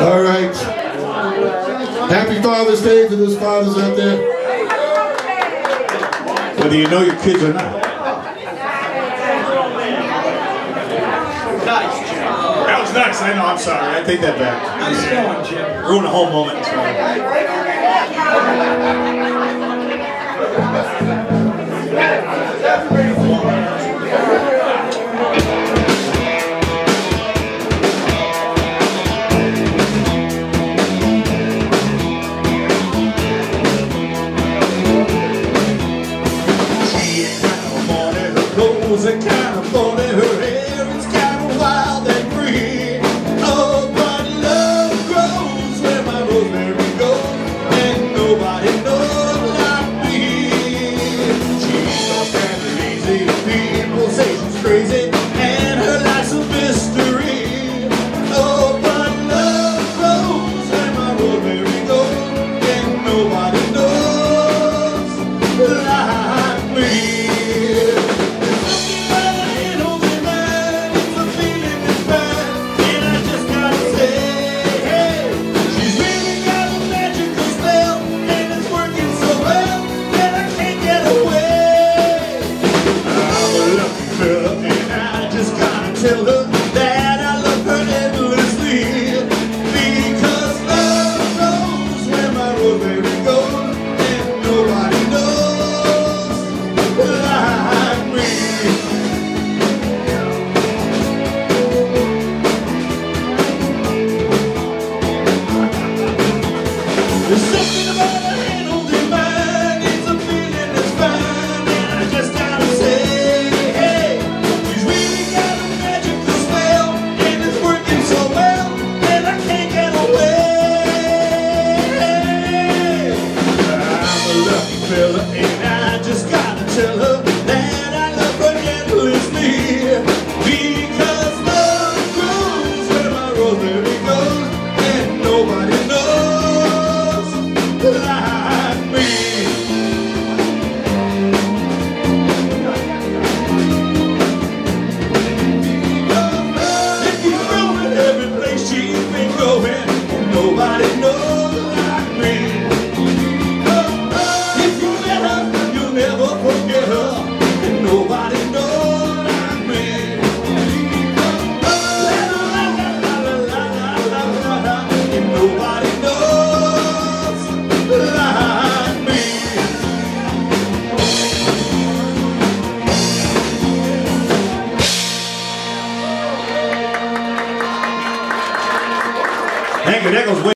All right. Happy Father's Day to those fathers out there. Whether you know your kids or not. That was nice. I know. I'm sorry. I take that back. Nice going, Jim. Ruin a whole moment. Clothes are kind of funny. Her hair is kind of wild and free. Oh, but love grows where my rosemary goes, and nobody knows like me. She's not standing easy. People say she's crazy, and her life's a mystery. Oh, but love grows where my rosemary goes, and nobody knows like me. Hank McNichols